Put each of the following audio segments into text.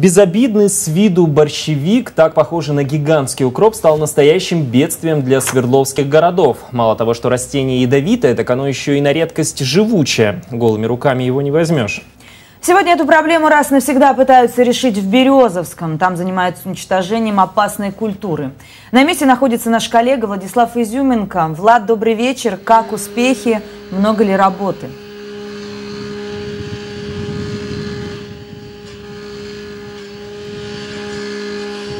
Безобидный с виду борщевик, так похожий на гигантский укроп, стал настоящим бедствием для свердловских городов. Мало того, что растение ядовитое, так оно еще и на редкость живучее. Голыми руками его не возьмешь. Сегодня эту проблему раз навсегда пытаются решить в Березовском. Там занимаются уничтожением опасной культуры. На месте находится наш коллега Владислав Изюменко. Влад, добрый вечер. Как успехи? Много ли работы?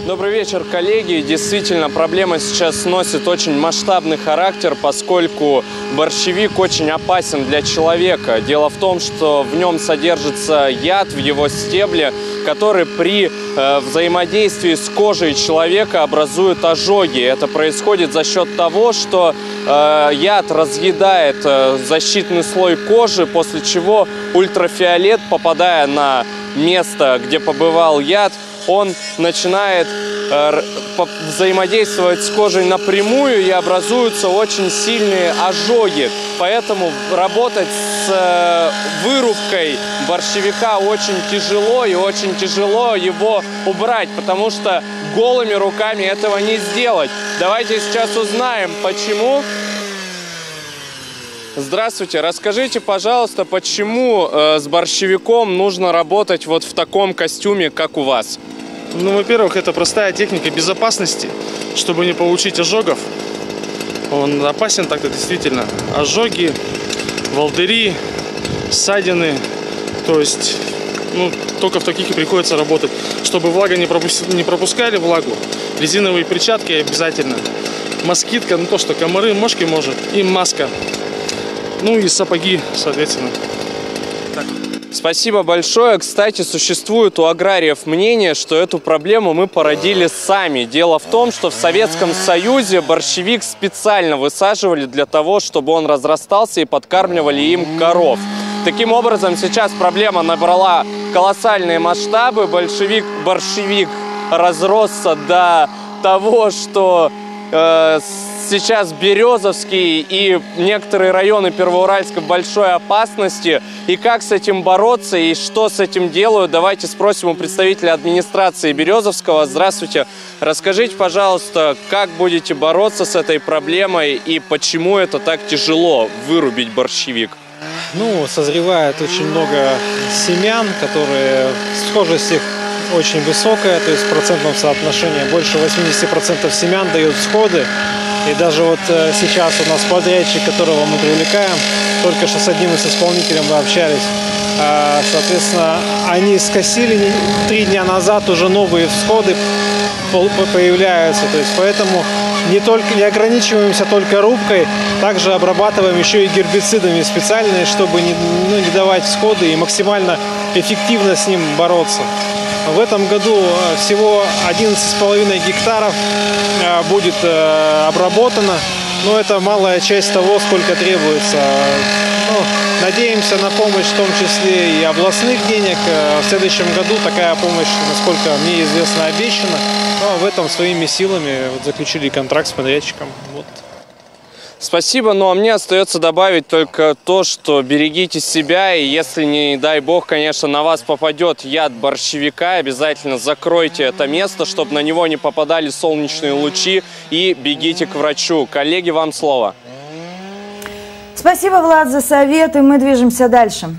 Добрый вечер, коллеги. Действительно, проблема сейчас носит очень масштабный характер, поскольку борщевик очень опасен для человека. Дело в том, что в нем содержится яд в его стебле, который при э, взаимодействии с кожей человека образует ожоги. Это происходит за счет того, что э, яд разъедает э, защитный слой кожи, после чего ультрафиолет, попадая на место, где побывал яд, он начинает э, взаимодействовать с кожей напрямую и образуются очень сильные ожоги. Поэтому работать с э, вырубкой борщевика очень тяжело и очень тяжело его убрать, потому что голыми руками этого не сделать. Давайте сейчас узнаем, почему. Здравствуйте, расскажите, пожалуйста, почему э, с борщевиком нужно работать вот в таком костюме, как у вас? Ну, во-первых, это простая техника безопасности, чтобы не получить ожогов. Он опасен так-то действительно. Ожоги, волдыри, ссадины. То есть, ну, только в таких и приходится работать. Чтобы влага не, пропуск... не пропускали влагу, резиновые перчатки обязательно. Москитка, ну то, что комары, мошки может, и маска. Ну и сапоги, соответственно. Спасибо большое. Кстати, существует у аграриев мнение, что эту проблему мы породили сами. Дело в том, что в Советском Союзе борщевик специально высаживали для того, чтобы он разрастался и подкармливали им коров. Таким образом, сейчас проблема набрала колоссальные масштабы. Большевик, борщевик разросся до того, что э, сейчас Березовский и некоторые районы Первоуральска в большой опасности. И как с этим бороться и что с этим делают, давайте спросим у представителя администрации Березовского. Здравствуйте. Расскажите, пожалуйста, как будете бороться с этой проблемой и почему это так тяжело вырубить борщевик? Ну, созревает очень много семян, которые схожесть их очень высокая, то есть в процентном соотношении больше 80% семян дают всходы. И даже вот э, сейчас у нас подрядчик, которого мы привлекаем, только что с одним из исполнителей мы общались. А, соответственно, они скосили три дня назад уже новые всходы появляются. То есть поэтому не только не ограничиваемся только рубкой, также обрабатываем еще и гербицидами специальные, чтобы не, ну, не давать всходы и максимально эффективно с ним бороться. В этом году э, всего 11,5 гектаров э, будет э, обработано, но это малая часть того, сколько требуется. Ну, надеемся на помощь в том числе и областных денег. В следующем году такая помощь, насколько мне известно, обещана. Но в этом своими силами вот заключили контракт с подрядчиком. Вот. Спасибо, ну а мне остается добавить только то, что берегите себя, и если, не дай бог, конечно, на вас попадет яд борщевика, обязательно закройте это место, чтобы на него не попадали солнечные лучи, и бегите к врачу. Коллеги, вам слово. Спасибо, Влад, за советы. Мы движемся дальше.